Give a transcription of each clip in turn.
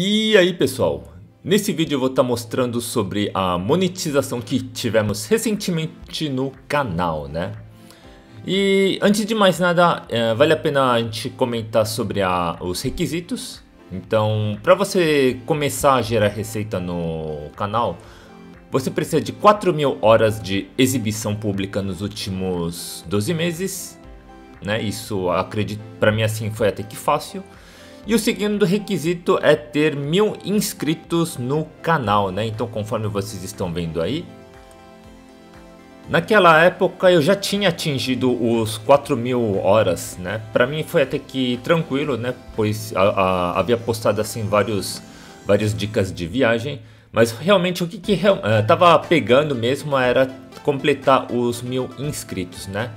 E aí pessoal, nesse vídeo eu vou estar mostrando sobre a monetização que tivemos recentemente no canal, né? E antes de mais nada, é, vale a pena a gente comentar sobre a, os requisitos. Então, para você começar a gerar receita no canal, você precisa de 4 mil horas de exibição pública nos últimos 12 meses. Né? Isso, acredito, para mim assim foi até que fácil. E o segundo requisito é ter mil inscritos no canal, né? Então, conforme vocês estão vendo aí, naquela época eu já tinha atingido os 4 mil horas, né? Para mim foi até que tranquilo, né? Pois a, a, havia postado assim vários, várias dicas de viagem, mas realmente o que, que uh, tava pegando mesmo era completar os mil inscritos, né?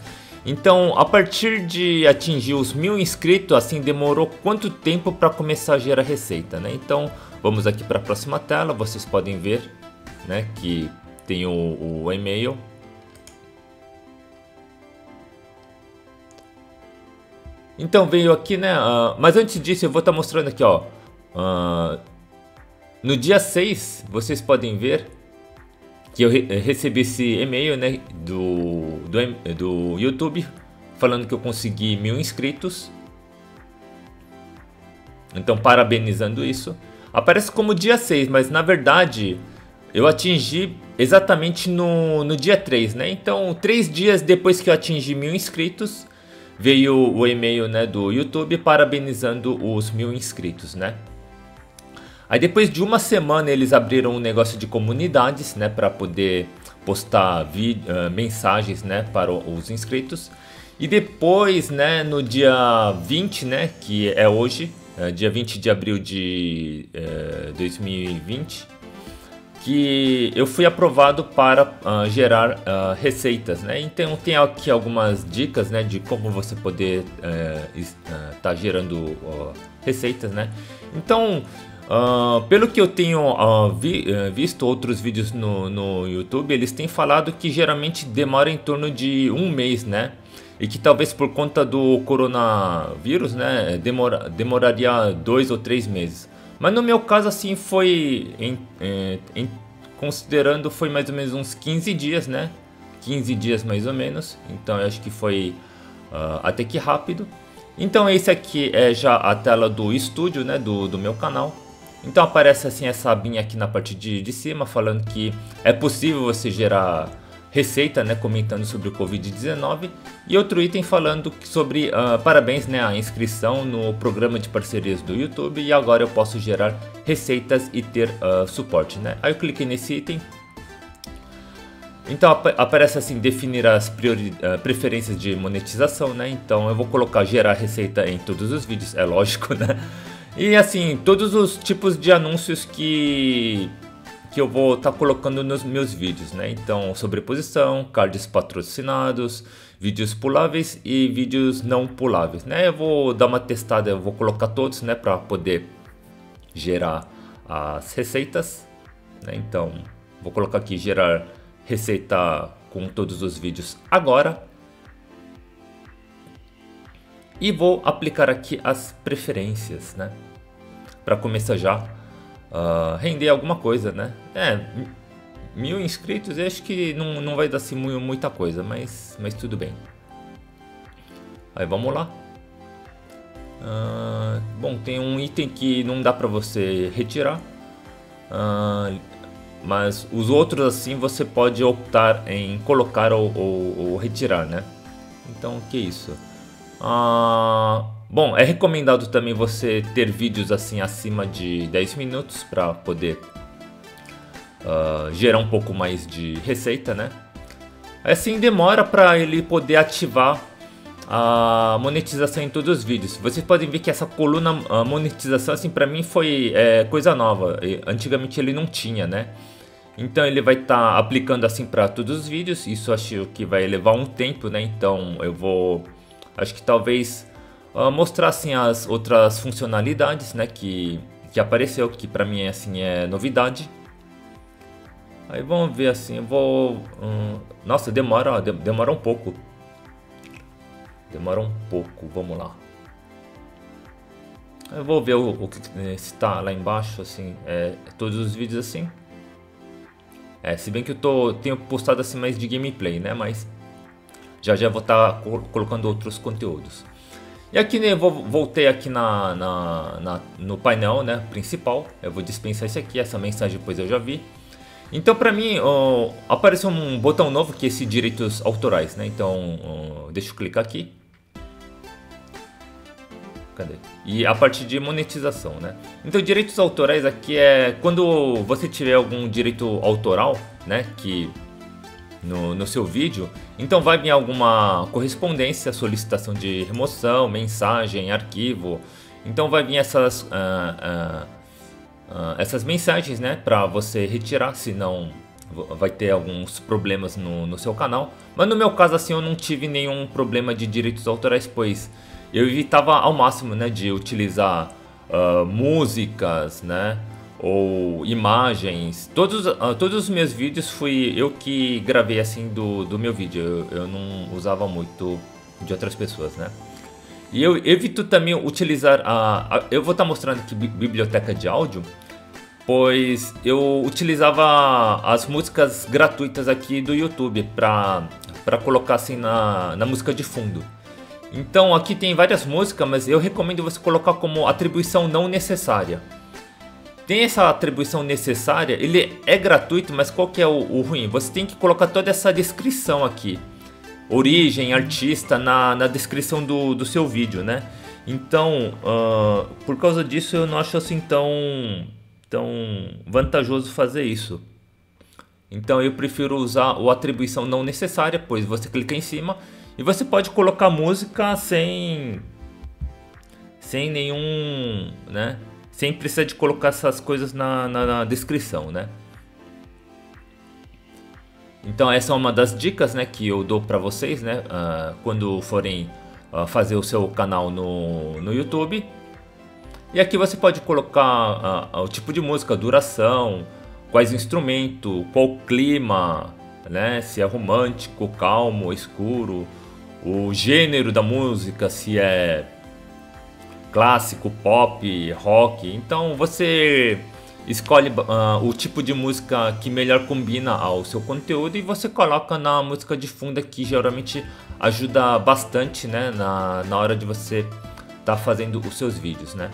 Então, a partir de atingir os mil inscritos, assim, demorou quanto tempo para começar a gerar receita, né? Então, vamos aqui para a próxima tela, vocês podem ver, né, que tem o, o e-mail. Então veio aqui, né? Uh, mas antes disso, eu vou estar tá mostrando aqui, ó. Uh, no dia 6, vocês podem ver que eu re recebi esse e-mail né, do, do, do YouTube falando que eu consegui mil inscritos. Então, parabenizando isso. Aparece como dia 6, mas na verdade eu atingi exatamente no, no dia 3, né? Então, três dias depois que eu atingi mil inscritos, veio o e-mail né, do YouTube parabenizando os mil inscritos, né? Aí depois de uma semana eles abriram um negócio de comunidades, né, para poder postar uh, mensagens, né, para os inscritos. E depois, né, no dia 20, né, que é hoje, uh, dia 20 de abril de eh, 2020, que eu fui aprovado para uh, gerar uh, receitas, né? Então tem aqui algumas dicas, né, de como você poder estar uh, tá gerando receitas, né? Então Uh, pelo que eu tenho uh, vi, uh, visto outros vídeos no, no YouTube, eles têm falado que geralmente demora em torno de um mês, né? E que talvez por conta do coronavírus, né, demora, demoraria dois ou três meses. Mas no meu caso, assim, foi, em, em, em, considerando, foi mais ou menos uns 15 dias, né? 15 dias mais ou menos. Então eu acho que foi até que rápido. Então esse aqui é já a tela do estúdio, né, do, do meu canal. Então aparece assim essa abinha aqui na parte de, de cima falando que é possível você gerar receita, né, comentando sobre o Covid-19 e outro item falando sobre uh, parabéns, né, a inscrição no programa de parcerias do YouTube e agora eu posso gerar receitas e ter uh, suporte, né? Aí eu cliquei nesse item. Então ap aparece assim definir as uh, preferências de monetização, né? Então eu vou colocar gerar receita em todos os vídeos, é lógico, né? E assim, todos os tipos de anúncios que que eu vou estar tá colocando nos meus vídeos, né? Então, sobreposição, cards patrocinados, vídeos puláveis e vídeos não puláveis, né? Eu vou dar uma testada, eu vou colocar todos, né, para poder gerar as receitas, né? Então, vou colocar aqui gerar receita com todos os vídeos agora e vou aplicar aqui as preferências, né? Para começar já uh, render alguma coisa, né? É, mil inscritos acho que não, não vai dar assim muita coisa, mas, mas tudo bem. Aí vamos lá. Uh, bom, tem um item que não dá para você retirar. Uh, mas os outros assim você pode optar em colocar ou, ou, ou retirar, né? Então, que isso? Ah, bom, é recomendado também você ter vídeos assim acima de 10 minutos para poder uh, gerar um pouco mais de receita, né? Assim demora para ele poder ativar a monetização em todos os vídeos. Vocês podem ver que essa coluna monetização assim para mim foi é, coisa nova. Antigamente ele não tinha, né? Então ele vai estar tá aplicando assim para todos os vídeos. Isso acho que vai levar um tempo, né? Então eu vou Acho que talvez uh, mostrassem as outras funcionalidades, né, que, que apareceu, que para mim assim é novidade. Aí vamos ver assim, eu vou... Hum, nossa, demora, demora um pouco. Demora um pouco, vamos lá. Eu vou ver o, o que está lá embaixo, assim, é, todos os vídeos assim. É, se bem que eu tô, tenho postado assim mais de gameplay, né? Mas já já vou estar tá colocando outros conteúdos. E aqui né, vou, voltei aqui na, na, na, no painel né, principal. Eu vou dispensar isso aqui, essa mensagem depois eu já vi. Então para mim apareceu um botão novo que é esse direitos autorais, né? Então deixa eu clicar aqui. Cadê? E a parte de monetização, né? Então direitos autorais aqui é quando você tiver algum direito autoral, né? Que no, no seu vídeo, então vai vir alguma correspondência, solicitação de remoção, mensagem, arquivo. Então vai vir essas, uh, uh, uh, essas mensagens né, para você retirar, senão vai ter alguns problemas no, no seu canal. Mas no meu caso assim eu não tive nenhum problema de direitos autorais, pois eu evitava ao máximo né, de utilizar músicas, né? Ou imagens. Todos, uh, todos os meus vídeos fui eu que gravei assim do, do meu vídeo. Eu, eu não usava muito de outras pessoas, né? E eu evito também utilizar a. a eu vou estar tá mostrando aqui biblioteca de áudio, pois eu utilizava as músicas gratuitas aqui do YouTube para para colocar assim na, na música de fundo. Então aqui tem várias músicas, mas eu recomendo você colocar como atribuição não necessária tem essa atribuição necessária, ele é gratuito, mas qual que é o, o, ruim? Você tem que colocar toda essa descrição aqui. Origem, artista, na, na descrição do, do seu vídeo, né? Então, uh, por causa disso, eu não acho assim tão, tão vantajoso fazer isso. Então, eu prefiro usar o atribuição não necessária, pois você clica em cima e você pode colocar música sem, sem sem né? Sem precisar de colocar essas coisas na, na, na descrição, né? Então essa é uma das dicas, né, que eu dou para vocês, né, uh, quando forem uh, fazer o seu canal no, no YouTube. E aqui você pode colocar uh, o tipo de música, duração, quais instrumentos, qual clima, né, se é romântico, calmo, escuro, o gênero da música, se é clássico, pop, rock. Então você escolhe uh, o tipo de música que melhor combina ao seu conteúdo e você coloca na música de fundo que geralmente ajuda bastante né, na, na hora de você estar tá fazendo os seus vídeos. Né?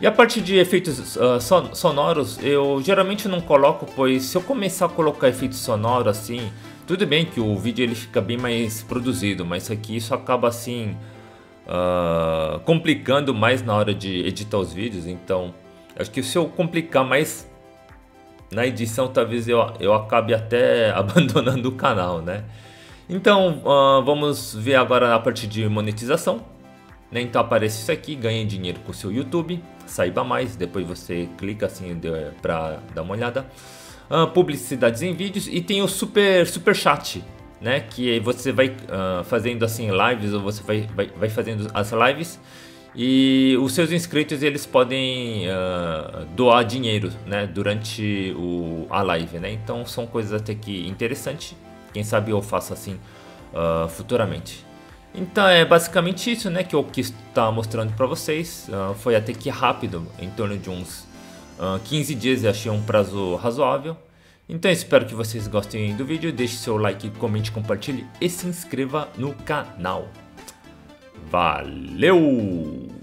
E a parte de efeitos uh, sonoros, eu geralmente não coloco, pois se eu começar a colocar efeitos sonoros assim, tudo bem que o vídeo ele fica bem mais produzido, mas aqui isso acaba assim uh, complicando mais na hora de editar os vídeos. Então, acho que se eu complicar mais na edição, talvez eu, eu acabe até abandonando o canal, né? Então, uh, vamos ver agora a parte de monetização. Né? Então aparece isso aqui, ganhe dinheiro com o seu YouTube, saiba mais, depois você clica assim para dar uma olhada. Uh, publicidades em vídeos e tem o super, super chat né? Que você vai uh, fazendo assim lives ou você vai, vai, vai, fazendo as lives e os seus inscritos eles podem uh, doar dinheiro, né? Durante o, a live, né? Então são coisas até que interessantes. Quem sabe eu faço assim uh, futuramente. Então é basicamente isso, né? Que eu quis estar tá mostrando para vocês. foi até que rápido, em torno de uns 15 dias eu achei um prazo razoável. Então espero que vocês gostem do vídeo, deixe seu like, comente, compartilhe e se inscreva no canal. Valeu!